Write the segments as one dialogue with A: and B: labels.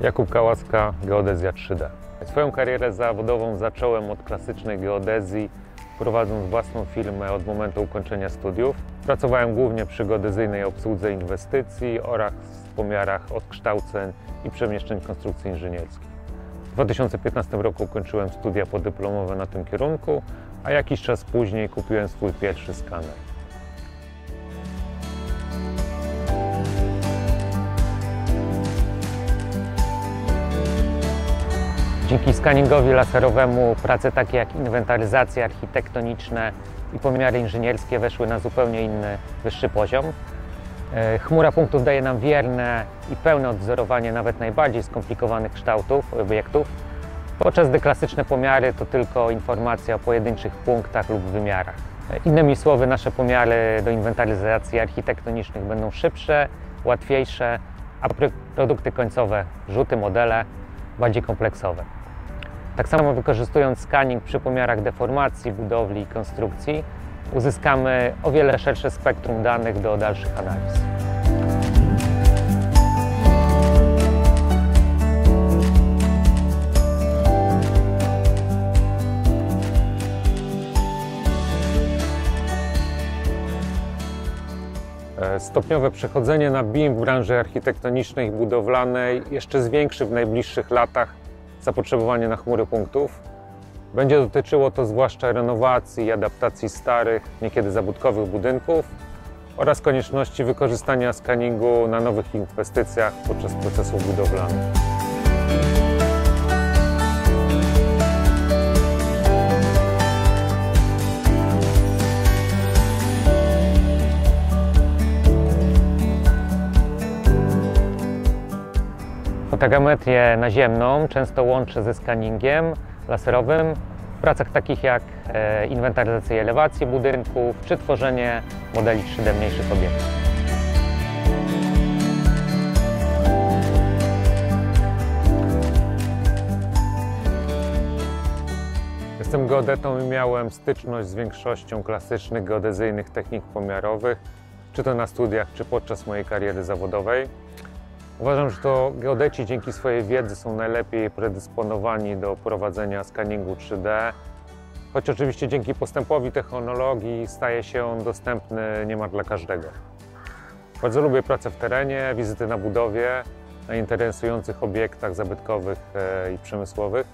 A: Jakub Kałaska, Geodezja 3D. Swoją karierę zawodową zacząłem od klasycznej geodezji, prowadząc własną firmę od momentu ukończenia studiów. Pracowałem głównie przy geodezyjnej obsłudze inwestycji oraz w pomiarach odkształceń i przemieszczeń konstrukcji inżynierskich. W 2015 roku ukończyłem studia podyplomowe na tym kierunku, a jakiś czas później kupiłem swój pierwszy skaner. Dzięki skanningowi laserowemu prace takie jak inwentaryzacje architektoniczne i pomiary inżynierskie weszły na zupełnie inny, wyższy poziom. E, Chmura punktów daje nam wierne i pełne odwzorowanie nawet najbardziej skomplikowanych kształtów obiektów, podczas gdy klasyczne pomiary to tylko informacja o pojedynczych punktach lub wymiarach. E, Innymi słowy, nasze pomiary do inwentaryzacji architektonicznych będą szybsze, łatwiejsze, a pro- produkty końcowe, rzuty, modele bardziej kompleksowe. Tak samo wykorzystując scanning przy pomiarach deformacji budowli i konstrukcji, uzyskamy o wiele szersze spektrum danych do dalszych analiz. E, Stopniowe przechodzenie na BIM w branży architektonicznej i budowlanej jeszcze zwiększy w najbliższych latach zapotrzebowanie na chmury punktów. Będzie dotyczyło to zwłaszcza renowacji i adaptacji starych, niekiedy zabytkowych budynków oraz konieczności wykorzystania scanningu na nowych inwestycjach podczas procesów budowlanych. Fotogrametrię naziemną często łączę ze skanningiem laserowym w pracach takich jak e, inwentaryzacja elewacji budynków czy tworzenie modeli 3D mniejszych obiektów. Jestem geodetą i miałem styczność z większością klasycznych geodezyjnych technik pomiarowych, czy to na studiach, czy podczas mojej kariery zawodowej. Uważam, że to geodeci dzięki swojej wiedzy są najlepiej predysponowani do prowadzenia skanningu 3D, choć oczywiście dzięki postępowi technologii staje się on dostępny niemal dla każdego. Bardzo lubię pracę w terenie, wizyty na budowie, na interesujących obiektach zabytkowych e, i przemysłowych.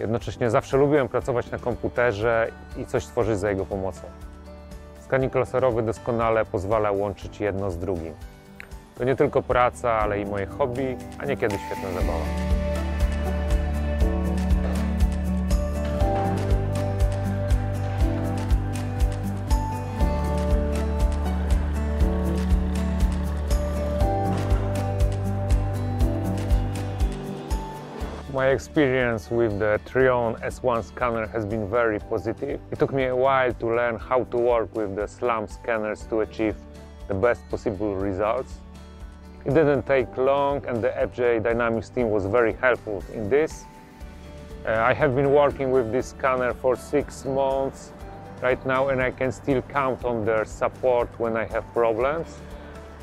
A: Jednocześnie zawsze lubiłem pracować na komputerze i coś tworzyć za jego pomocą. Skanik laserowy doskonale pozwala łączyć jedno z drugim. To nie tylko praca, ale i moje hobby, a niekiedy świetna zabawa. My experience with the Trion S1 scanner has been very positive. It took me a while to learn how to work with the SLAM scanners to achieve the best possible results. It didn't take long and the FJ Dynamics team was very helpful in this. Uh, I have been working with this scanner for six months right now and I can still count on their support when I have problems.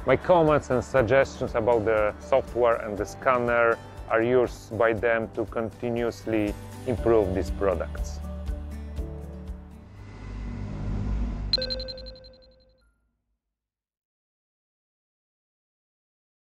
A: My comments and suggestions about the software and the scanner are used by them to continuously improve these products.